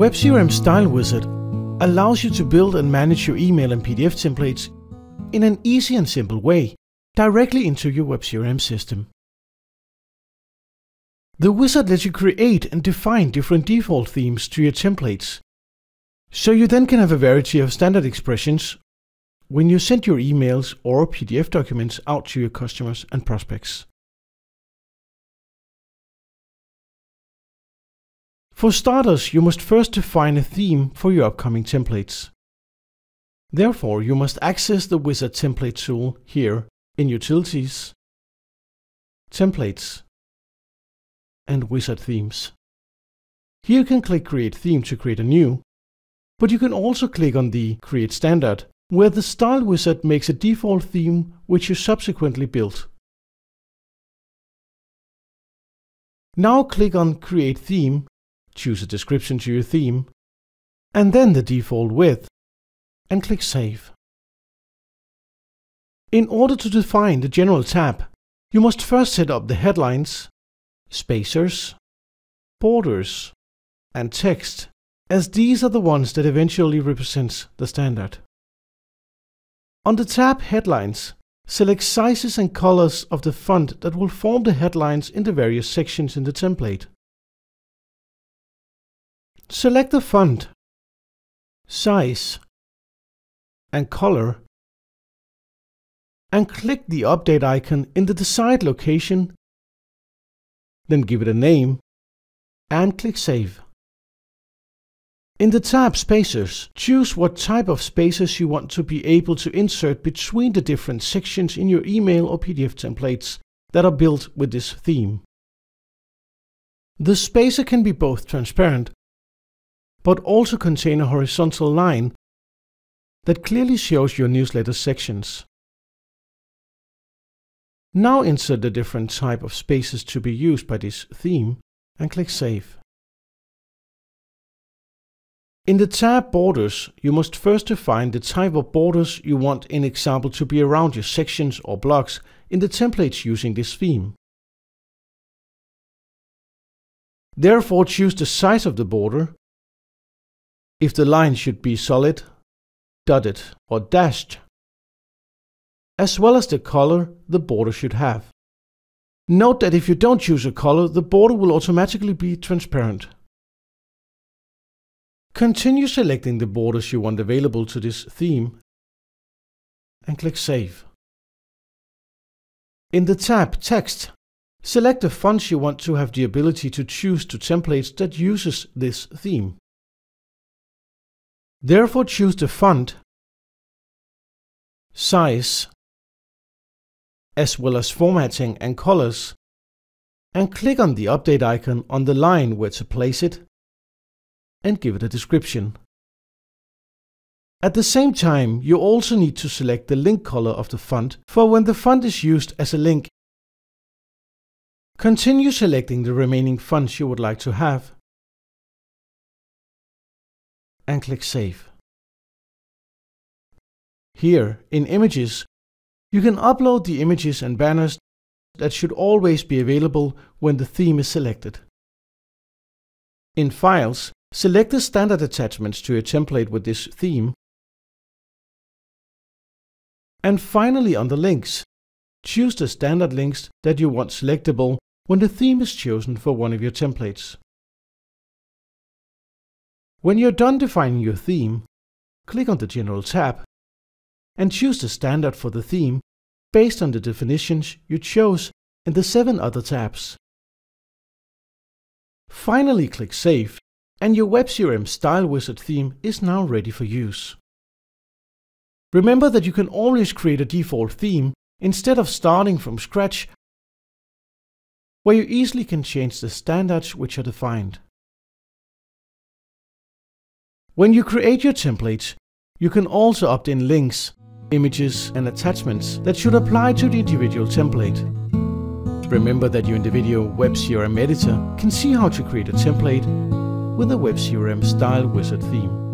WebCRM Style Wizard allows you to build and manage your email and PDF templates in an easy and simple way, directly into your WebCRM system. The wizard lets you create and define different default themes to your templates, so you then can have a variety of standard expressions when you send your emails or PDF documents out to your customers and prospects. For starters, you must first define a theme for your upcoming templates. Therefore, you must access the Wizard Template tool here in Utilities, Templates, and Wizard Themes. Here you can click Create Theme to create a new, but you can also click on the Create Standard, where the Style Wizard makes a default theme which you subsequently build. Now click on Create Theme choose a description to your theme, and then the default width, and click Save. In order to define the General tab, you must first set up the headlines, spacers, borders, and text, as these are the ones that eventually represents the standard. On the tab Headlines, select sizes and colors of the font that will form the headlines in the various sections in the template. Select the font, size, and color, and click the update icon in the desired location, then give it a name, and click Save. In the tab Spacers, choose what type of spaces you want to be able to insert between the different sections in your email or PDF templates that are built with this theme. The spacer can be both transparent but also contain a horizontal line that clearly shows your newsletter sections. Now insert the different type of spaces to be used by this theme and click Save. In the tab Borders, you must first define the type of borders you want in example to be around your sections or blocks in the templates using this theme. Therefore choose the size of the border if the line should be solid, dotted or dashed, as well as the color the border should have. Note that if you don't choose a color, the border will automatically be transparent. Continue selecting the borders you want available to this theme and click Save. In the tab Text, select the fonts you want to have the ability to choose to templates that uses this theme. Therefore choose the font, size, as well as formatting and colors, and click on the update icon on the line where to place it, and give it a description. At the same time, you also need to select the link color of the font for when the font is used as a link. Continue selecting the remaining fonts you would like to have and click Save. Here, in Images, you can upload the images and banners that should always be available when the theme is selected. In Files, select the standard attachments to your template with this theme. And finally on the links, choose the standard links that you want selectable when the theme is chosen for one of your templates. When you're done defining your theme, click on the General tab and choose the standard for the theme based on the definitions you chose in the seven other tabs. Finally click Save and your WebCRM Style Wizard theme is now ready for use. Remember that you can always create a default theme instead of starting from scratch where you easily can change the standards which are defined. When you create your templates, you can also opt in links, images and attachments that should apply to the individual template. Remember that your individual WebCRM editor can see how to create a template with a WebCRM Style Wizard theme.